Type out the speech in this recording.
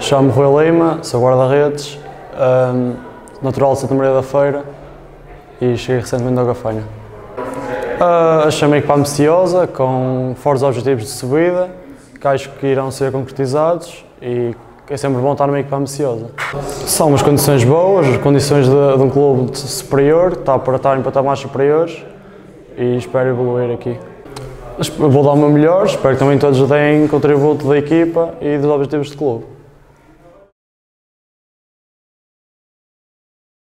Chamo-me Rui Lima, sou guarda-redes, um, natural de Santa Maria da Feira e cheguei recentemente ao Gafanha. Uh, achei uma equipa ambiciosa, com fortes objetivos de subida, que acho que irão ser concretizados e é sempre bom estar numa equipa ambiciosa. São umas condições boas, as condições de, de um clube superior, está para estar em patamares superiores e espero evoluir aqui. Vou dar o meu melhor, espero que também todos deem contributo da equipa e dos objetivos do clube.